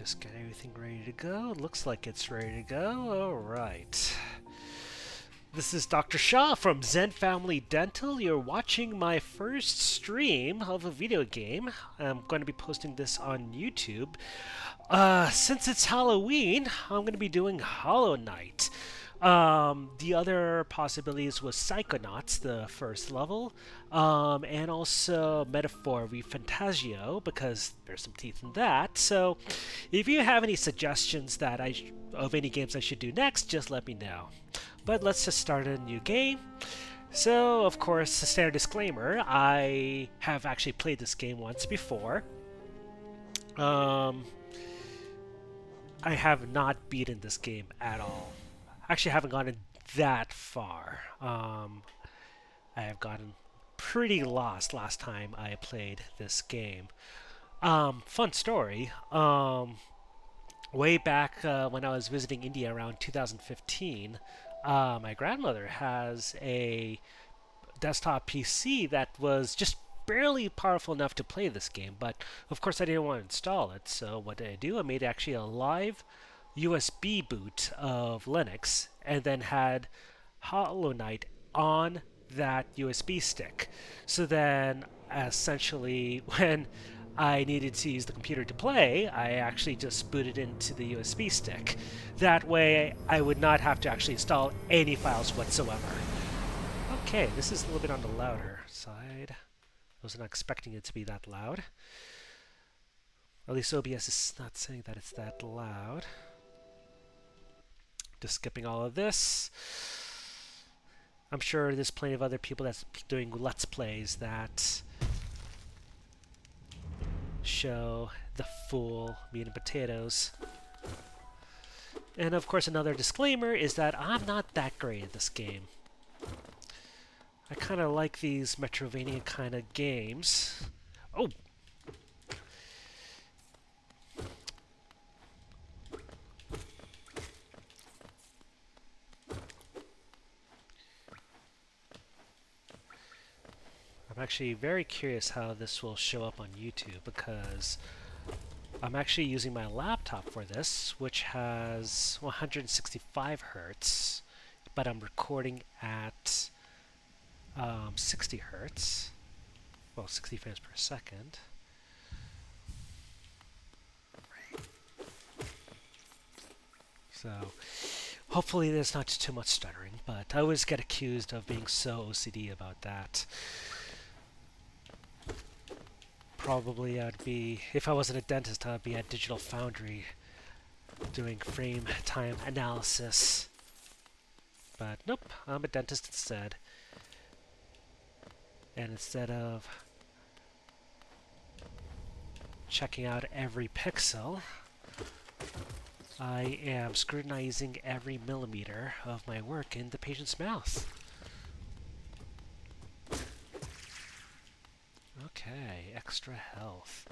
just get everything ready to go. Looks like it's ready to go. Alright. This is Dr. Shaw from Zen Family Dental. You're watching my first stream of a video game. I'm going to be posting this on YouTube. Uh, since it's Halloween, I'm going to be doing Hollow Knight. Um, the other possibilities was Psychonauts, the first level, um, and also Metaphor ReFantazio, because there's some teeth in that. So, if you have any suggestions that I of any games I should do next, just let me know. But let's just start a new game. So, of course, a standard disclaimer, I have actually played this game once before. Um, I have not beaten this game at all actually haven't gotten that far. Um, I have gotten pretty lost last time I played this game. Um, fun story. Um, way back uh, when I was visiting India around 2015, uh, my grandmother has a desktop PC that was just barely powerful enough to play this game, but of course I didn't want to install it, so what did I do? I made actually a live USB boot of Linux and then had Hollow Knight on that USB stick. So then essentially when I needed to use the computer to play, I actually just booted into the USB stick. That way I would not have to actually install any files whatsoever. Okay, this is a little bit on the louder side. I wasn't expecting it to be that loud. At least OBS is not saying that it's that loud. Just skipping all of this. I'm sure there's plenty of other people that's doing Let's Plays that show the full meat and potatoes. And of course another disclaimer is that I'm not that great at this game. I kind of like these Metroidvania kind of games. Oh, actually very curious how this will show up on YouTube because I'm actually using my laptop for this, which has 165 hertz, but I'm recording at um, 60 hertz, well, 60 frames per second. So, hopefully there's not too much stuttering, but I always get accused of being so OCD about that probably I'd be, if I wasn't a dentist, I'd be at Digital Foundry doing frame time analysis. But nope, I'm a dentist instead. And instead of checking out every pixel, I am scrutinizing every millimeter of my work in the patient's mouth. Okay, extra health.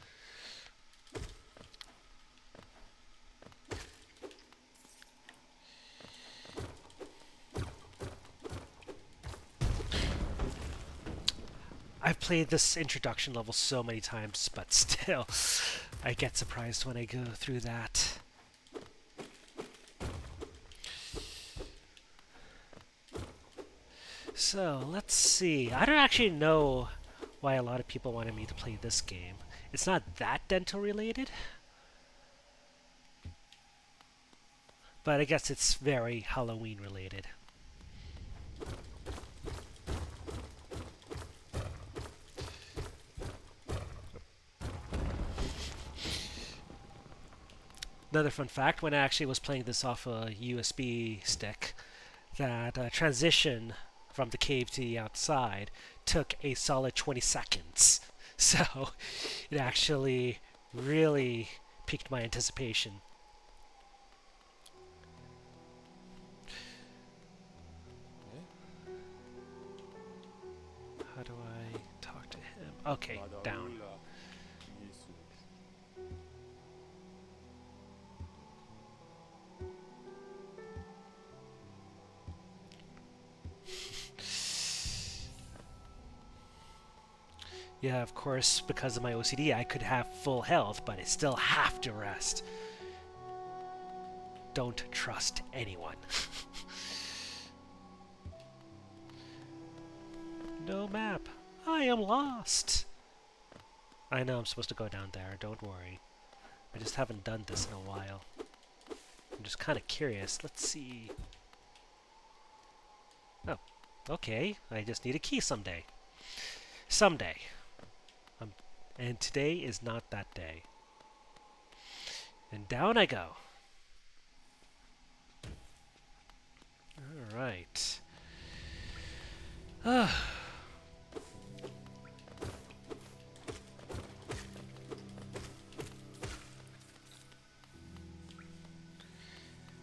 I've played this introduction level so many times, but still, I get surprised when I go through that. So, let's see. I don't actually know why a lot of people wanted me to play this game. It's not that dental related, but I guess it's very Halloween related. Another fun fact, when I actually was playing this off a USB stick, that uh, transition from the cave to the outside took a solid 20 seconds. So it actually really piqued my anticipation. How do I talk to him? Okay, down. Yeah, of course, because of my OCD, I could have full health, but I still have to rest. don't trust anyone. no map. I am lost. I know I'm supposed to go down there, don't worry. I just haven't done this in a while. I'm just kind of curious. Let's see. Oh, okay. I just need a key someday. Someday. And today is not that day. And down I go. Alright.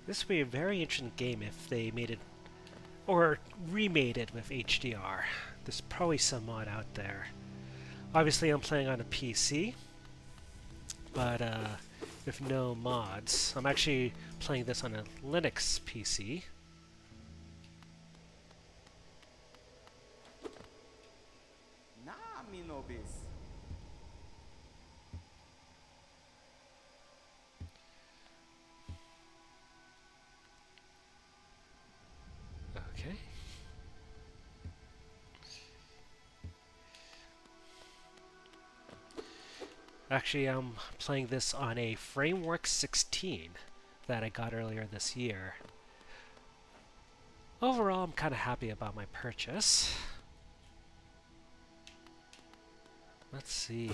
this would be a very interesting game if they made it, or remade it with HDR. There's probably some mod out there. Obviously I'm playing on a PC, but uh, with no mods. I'm actually playing this on a Linux PC. Actually, I'm playing this on a Framework 16 that I got earlier this year. Overall, I'm kind of happy about my purchase. Let's see.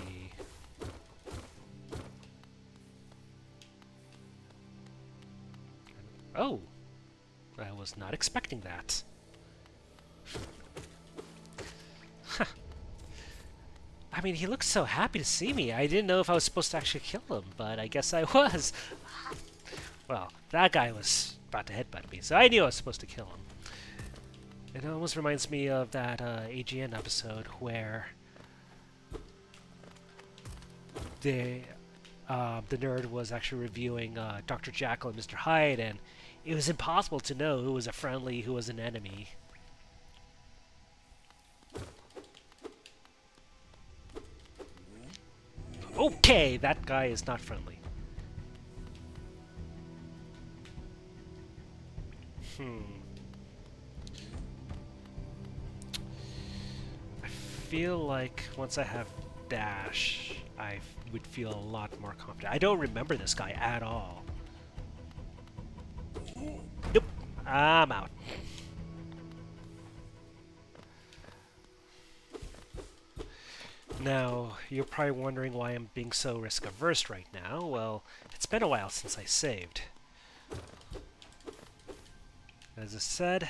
Oh! I was not expecting that. I mean, he looks so happy to see me. I didn't know if I was supposed to actually kill him, but I guess I was. well, that guy was about to headbutt me, so I knew I was supposed to kill him. It almost reminds me of that uh, AVGN episode where the uh, the nerd was actually reviewing uh, Dr. Jekyll and Mr. Hyde, and it was impossible to know who was a friendly, who was an enemy. Okay, that guy is not friendly. Hmm. I feel like once I have dash, I would feel a lot more confident. I don't remember this guy at all. Nope. I'm out. Now, you're probably wondering why I'm being so risk-averse right now. Well, it's been a while since I saved. As I said,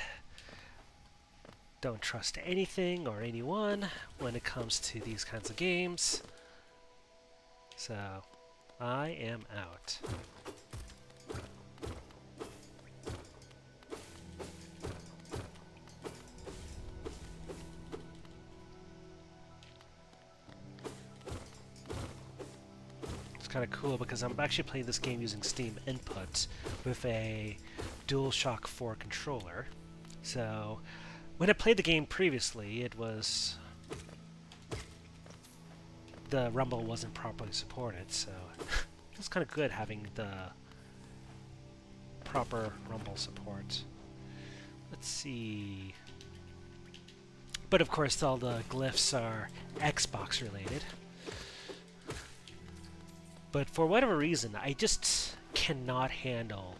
don't trust anything or anyone when it comes to these kinds of games. So, I am out. Kind of cool because I'm actually playing this game using Steam Input with a DualShock 4 controller. So when I played the game previously, it was the rumble wasn't properly supported, so it's kind of good having the proper rumble support. Let's see. But of course, all the glyphs are Xbox related. But for whatever reason, I just cannot handle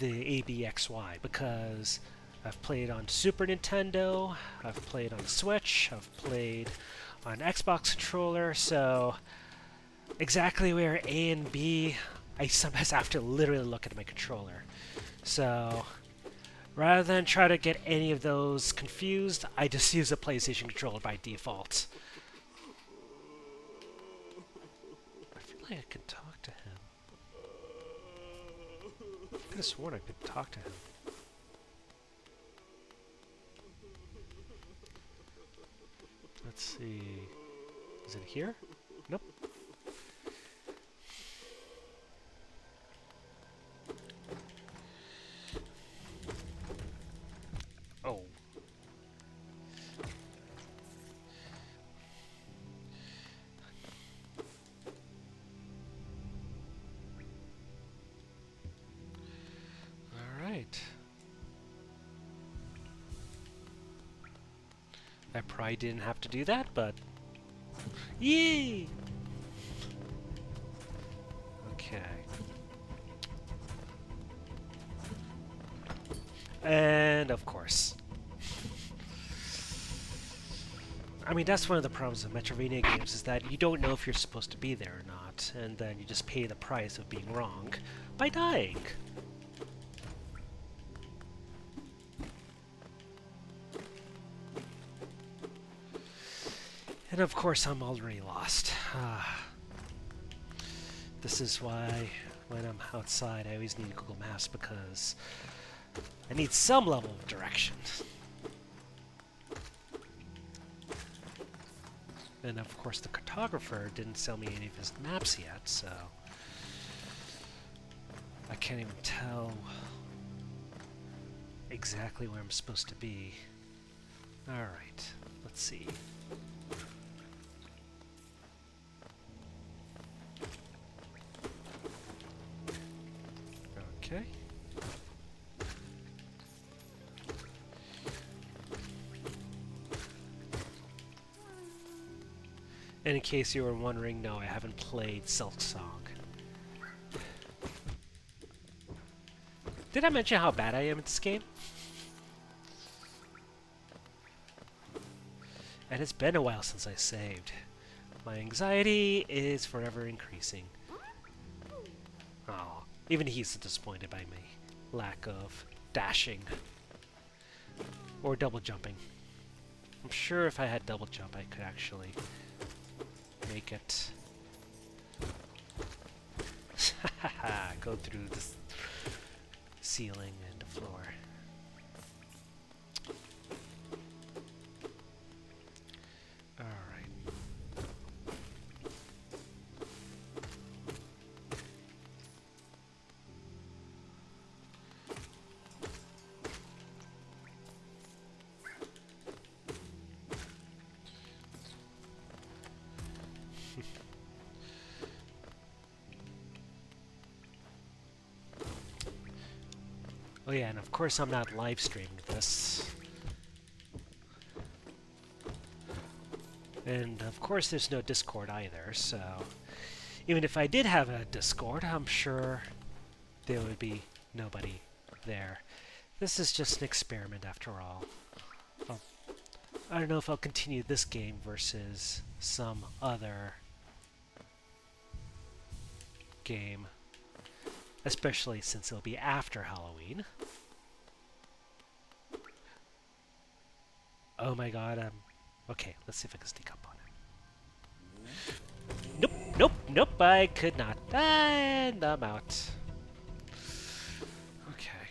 the ABXY because I've played on Super Nintendo, I've played on Switch, I've played on Xbox controller, so exactly where A and B, I sometimes have to literally look at my controller. So rather than try to get any of those confused, I just use a PlayStation controller by default. I could talk to him. I could have sworn I could talk to him. Let's see. Is it here? Nope. I probably didn't have to do that, but... Yay! Okay. And, of course. I mean, that's one of the problems of Metroidvania games, is that you don't know if you're supposed to be there or not, and then you just pay the price of being wrong by dying. And of course I'm already lost. Ah. This is why when I'm outside I always need Google Maps because I need some level of direction. And of course the cartographer didn't sell me any of his maps yet, so I can't even tell exactly where I'm supposed to be. Alright, let's see. Okay. And in case you were wondering, no, I haven't played Silksong. Did I mention how bad I am at this game? And it's been a while since I saved. My anxiety is forever increasing. Even he's disappointed by me. lack of dashing. Or double jumping. I'm sure if I had double jump I could actually make it. Go through the ceiling and the floor. Oh yeah, and of course I'm not live streaming this. And of course there's no Discord either, so... Even if I did have a Discord, I'm sure there would be nobody there. This is just an experiment after all. I'll, I don't know if I'll continue this game versus some other game especially since it'll be after Halloween. Oh my god, um, okay, let's see if I can sneak up on it. Nope, nope, nope, I could not. And I'm out. Okay.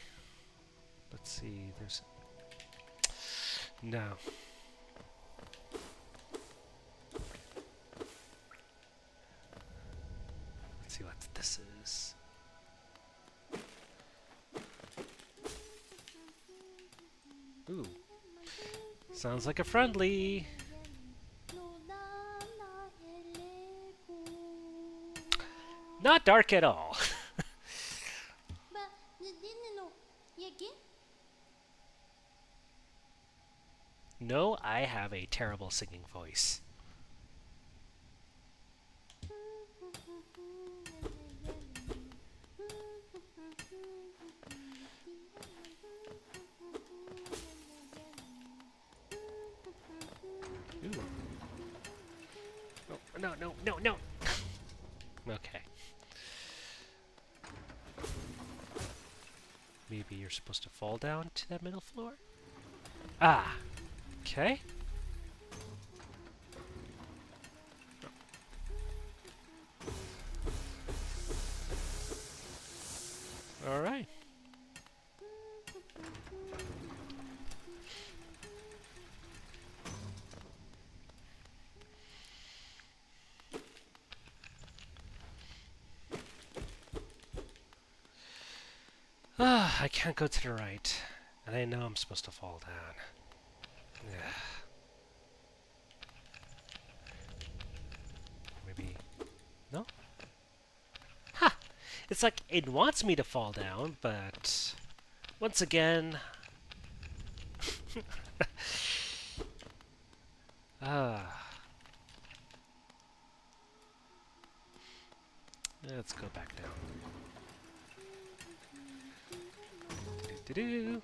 Let's see, there's... No. Let's see what this is. Sounds like a friendly. Not dark at all. no, I have a terrible singing voice. No, no, no, no! okay. Maybe you're supposed to fall down to that middle floor? Ah! Okay. Alright. Can't go to the right. And I know I'm supposed to fall down. Yeah. Maybe... No? Ha! It's like it wants me to fall down, but... Once again... Ah. Let's go back down. Do -do.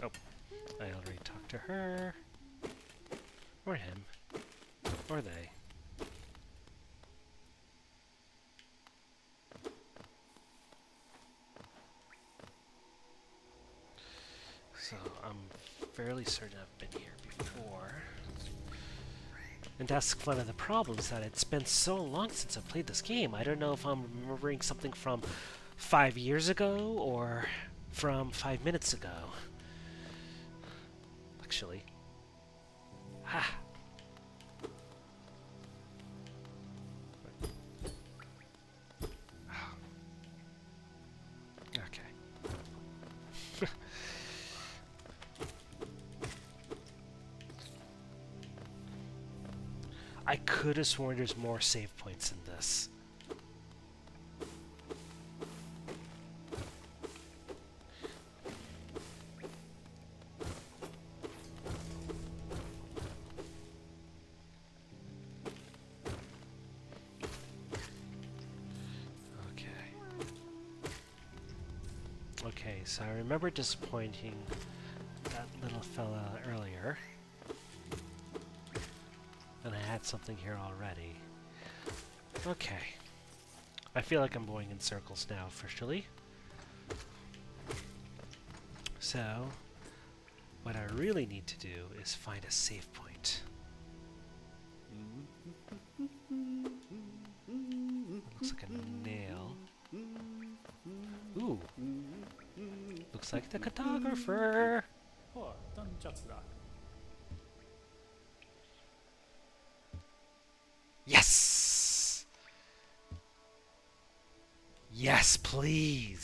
Oh, I already talked to her. Or him. Or they. So I'm fairly certain I've been here before. And that's one of the problems, that it's been so long since I've played this game. I don't know if I'm remembering something from five years ago or from five minutes ago. Actually. Ha! Okay. I could have sworn there's more save points in this. Okay, so I remember disappointing that little fella earlier. And I had something here already. Okay. I feel like I'm going in circles now, officially. So, what I really need to do is find a safe point. the cartographer. Yes! Yes, please!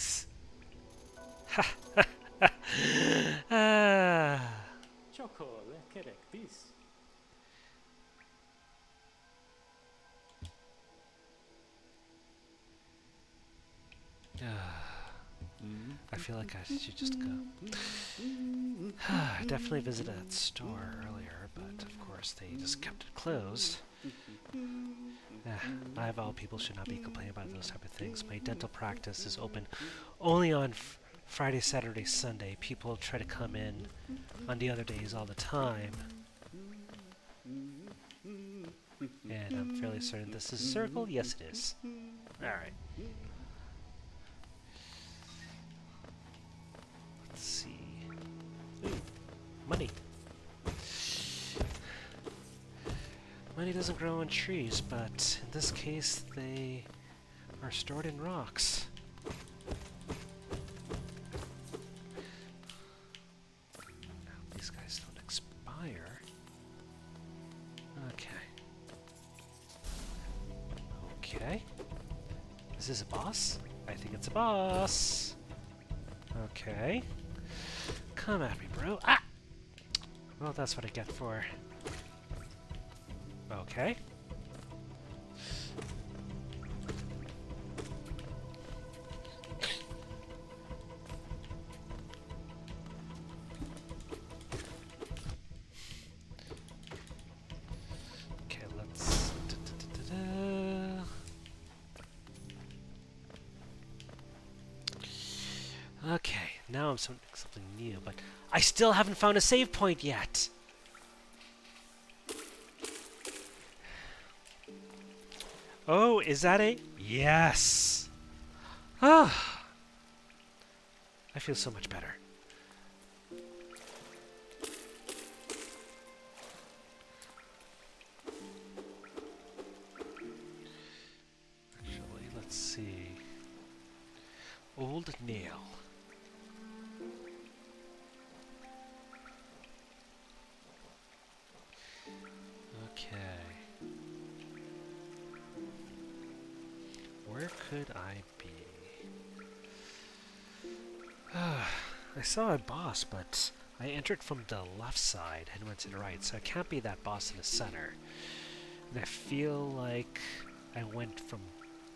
I feel like I should just go. I definitely visited that store earlier, but of course they just kept it closed. I of all people should not be complaining about those type of things. My dental practice is open only on Friday, Saturday, Sunday. People try to come in on the other days all the time. And I'm fairly certain this is a circle. Yes, it is. Alright. Money doesn't grow on trees, but in this case they are stored in rocks. These guys don't expire. Okay. Okay. Is this a boss? I think it's a boss. Okay. Come at me, bro. Ah! Well, that's what I get for... Okay. Okay, let's... Okay, now I'm something new, but I still haven't found a save point yet. Oh, is that a... Yes! Ah! I feel so much better. Where could I be? I saw a boss, but I entered from the left side and went to the right, so it can't be that boss in the center. And I feel like I went from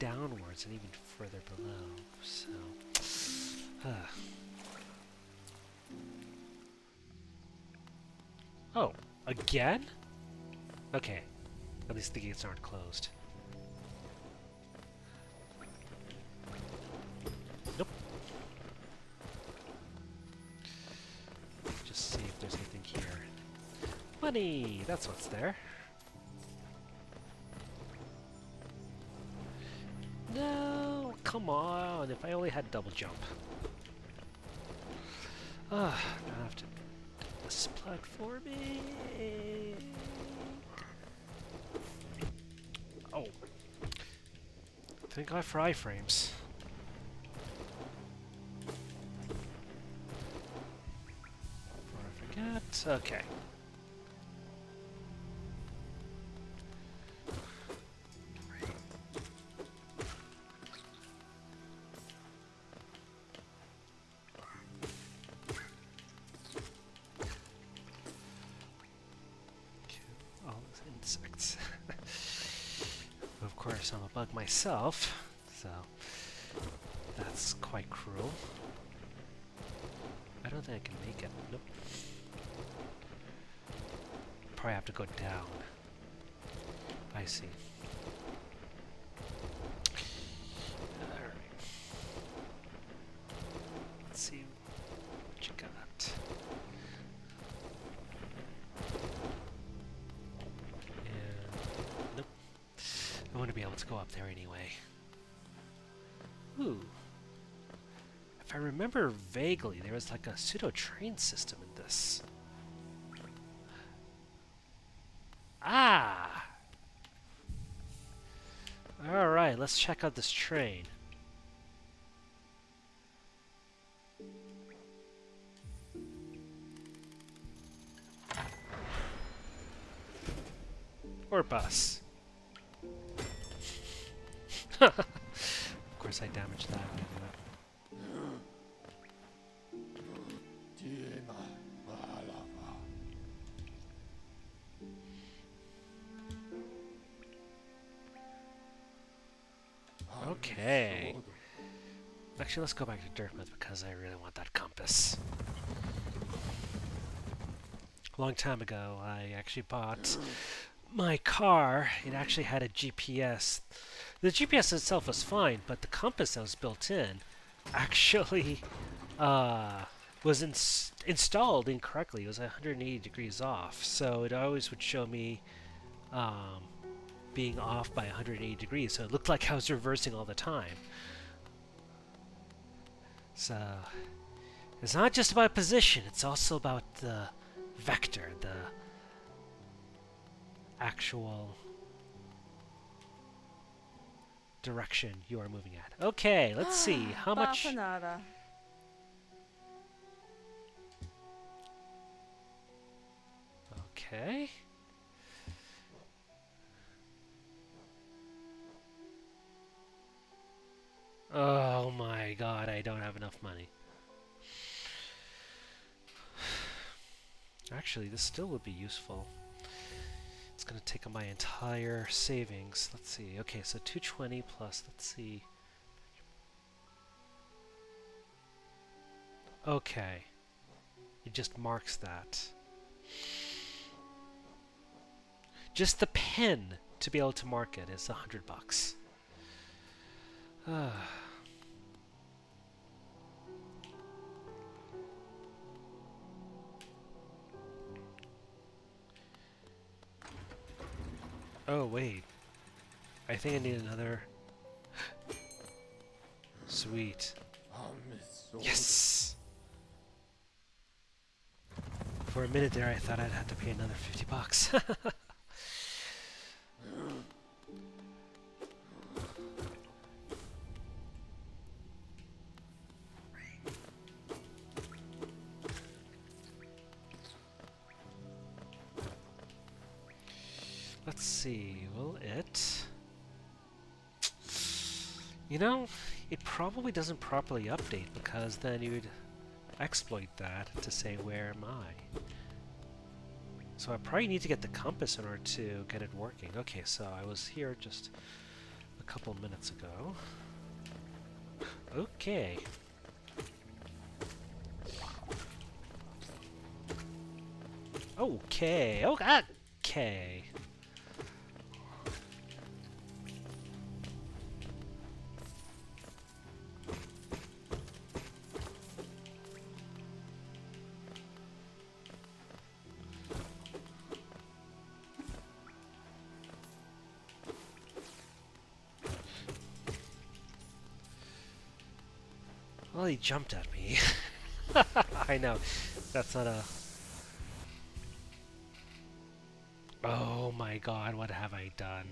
downwards and even further below, so... Uh. Oh, Again? Okay. At least the gates aren't closed. That's what's there. No! Come on! If I only had double jump. Ah, I have to platforming. Oh. Thank God for iframes. Before I forget. Okay. So that's quite cruel. I don't think I can make it. Nope. Probably have to go down. I see. Up there anyway. Ooh. If I remember vaguely, there was like a pseudo train system in this. Ah! Alright, let's check out this train. Or bus. Of course I damaged that. Okay. Actually, let's go back to Dirtmouth because I really want that compass. A long time ago, I actually bought my car. It actually had a GPS. The GPS itself was fine, but the compass that was built in actually uh, was ins- installed incorrectly. It was 180 degrees off, so it always would show me um, being off by 180 degrees, so it looked like I was reversing all the time. So, it's not just about position, it's also about the vector, the actual direction you are moving at. Okay, let's see. How much. Okay. Oh my god, I don't have enough money. Actually, this still would be useful. Going to take my entire savings. Let's see. Okay, so 220 plus, let's see. Okay. It just marks that. Just the pen to be able to mark it is a hundred bucks. Ah. oh wait. I think I need another. Sweet. Yes! For a minute there, I thought I'd have to pay another 50 bucks. You know, it probably doesn't properly update because then you'd exploit that to say where am I. So I probably need to get the compass in order to get it working. Okay, so I was here just a couple minutes ago. Okay. Okay, oh, okay. Well, he jumped at me. I know. That's not a... Oh my god, what have I done?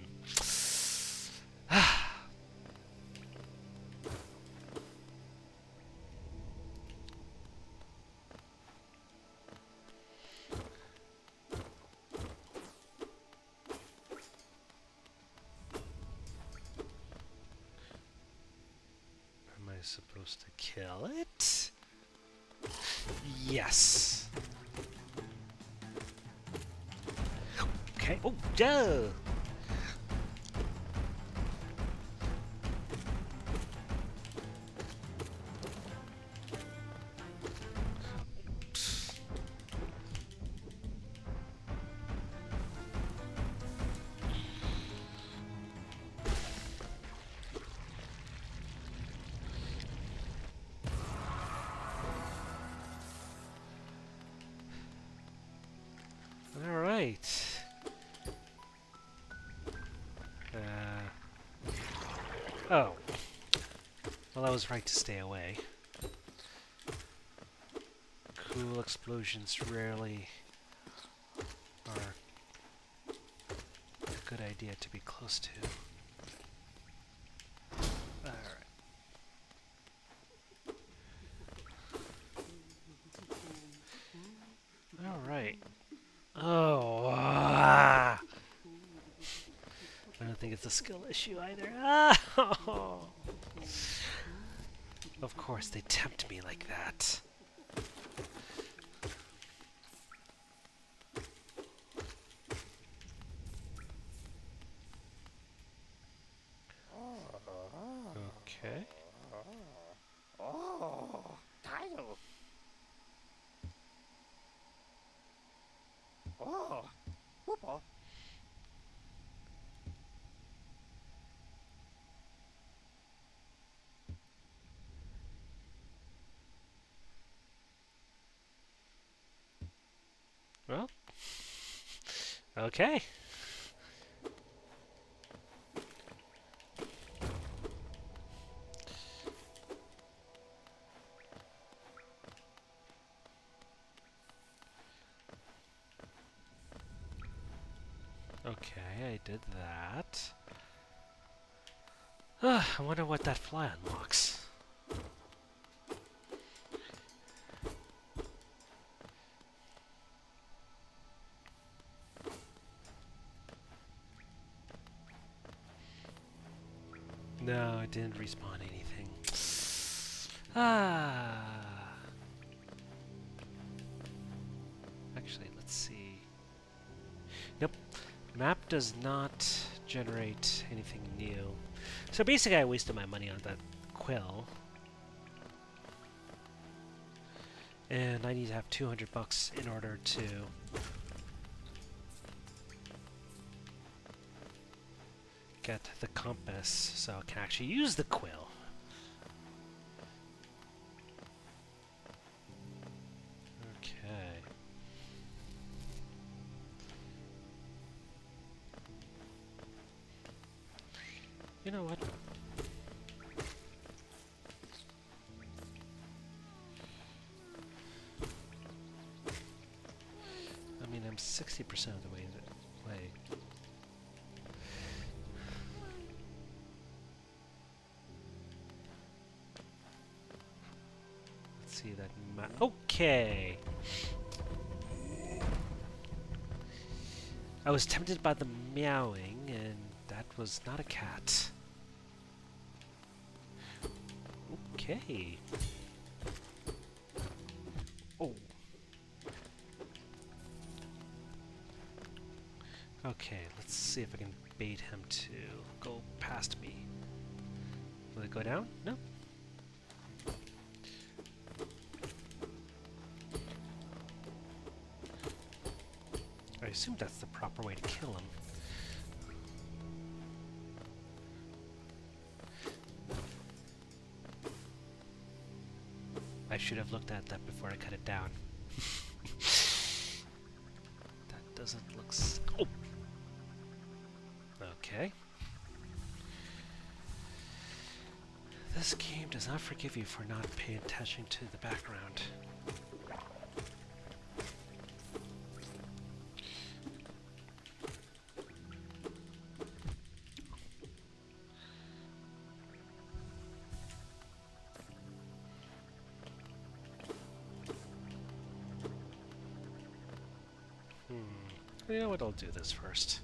Oh. Well, I was right to stay away. Cool explosions rarely are a good idea to be close to. Alright. Alright. Oh, ah. I don't think it's a skill issue either. Ah! Of course, they tempt me like that. Okay. Oh, title. Oh. oh, whoopa. Well. Okay. Okay, I did that. I wonder what that fly unlocks. Didn't respawn anything. Ah. Actually, let's see. Nope. Map does not generate anything new. So basically I wasted my money on that quill. And I need to have 200 bucks in order to get the compass so I can actually use the quill. Okay. I was tempted by the meowing, and that was not a cat. Okay. Oh. Okay, let's see if I can bait him to go past me. Will it go down? No. Assume that's the proper way to kill him. I should have looked at that before I cut it down. that doesn't look s- Oh! Okay. This game does not forgive you for not paying attention to the background. You know what? I'll do this first.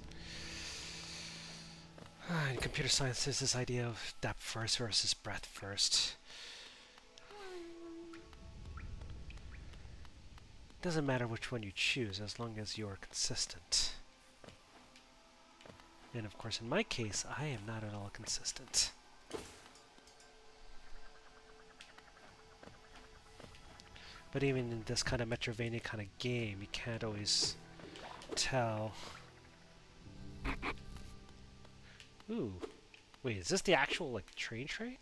Ah, in computer science, there's this idea of depth first versus breadth first. Doesn't matter which one you choose as long as you're consistent. And of course, in my case, I am not at all consistent. But even in this kind of Metroidvania kind of game, you can't always tell. Ooh. Wait, is this the actual, like, train train?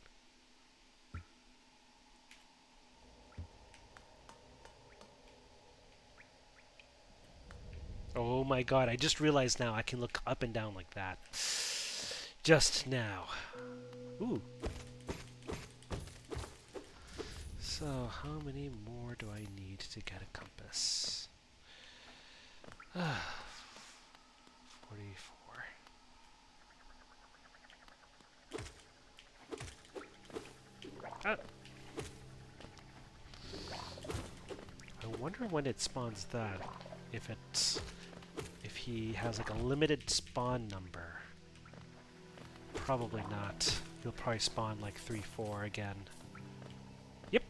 Oh my god, I just realized now I can look up and down like that. Just now. Ooh. So, how many more do I need to get a compass? 44. Ah. I wonder when it spawns that. If it's if he has like a limited spawn number. Probably not. He'll probably spawn like 3, 4 again. Yep.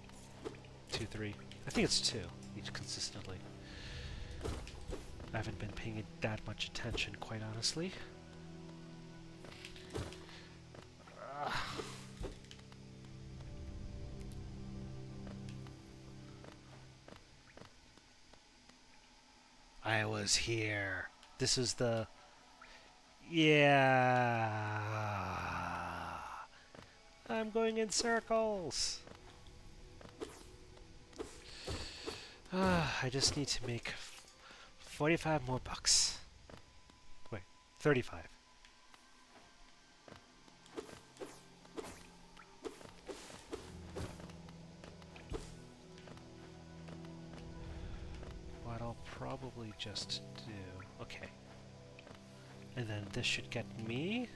2, 3. I think it's 2, each consistently. I haven't been paying it that much attention, quite honestly. I was here. This is the... Yeah. I'm going in circles. Ah, I just need to make 45 more bucks. Wait, 35. What I'll probably just do... Okay. And then this should get me...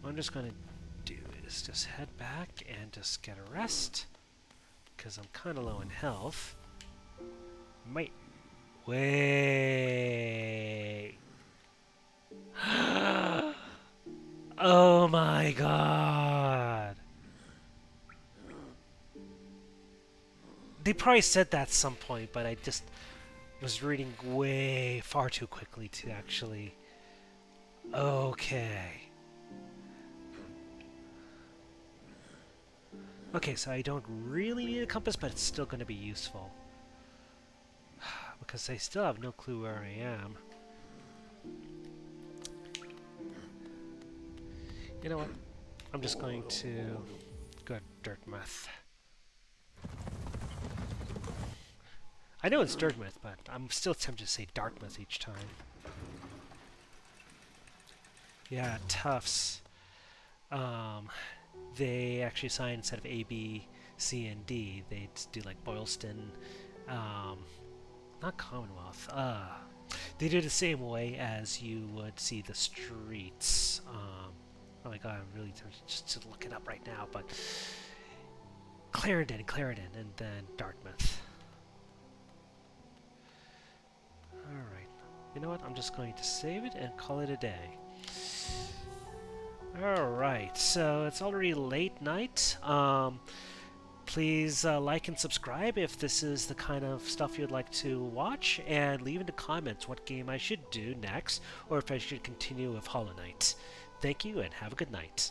What I'm just gonna do is just head back and just get a rest. Because I'm kind of low in health. Might... Wait... oh my god! They probably said that at some point, but I just was reading way far too quickly to actually... Okay. Okay, so I don't really need a compass, but it's still going to be useful. Because I still have no clue where I am. You know what? I'm just going to go at Dirtmouth. I know it's Dirtmouth, but I'm still tempted to say Dartmouth each time. Yeah, Tufts. Um, they actually sign instead of A, B, C, and D. They do like Boylston, um, not Commonwealth. Uh, they do the same way as you would see the streets. Um, oh my god, I'm really tempted just to look it up right now, but Clarendon, Clarendon, and then Dartmouth. Alright. You know what? I'm just going to save it and call it a day. Alright, so it's already late night. Um, please uh, like and subscribe if this is the kind of stuff you'd like to watch, and leave in the comments what game I should do next, or if I should continue with Hollow Knight. Thank you, and have a good night.